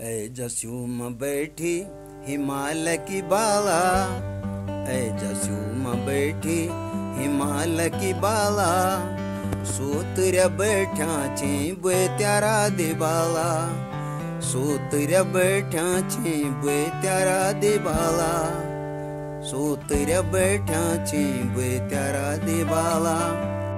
ऐ जस्यूम बैठी हिमालय की बाला। ऐ जसूम बैठी हिमालय की बाला। सूत्र बैठा ची बे त्यारा दिबाला। सूत्र बैठा ची बे त्यारा दिबाला। सूत्र बैठा ची बे त्यारा दिबाला।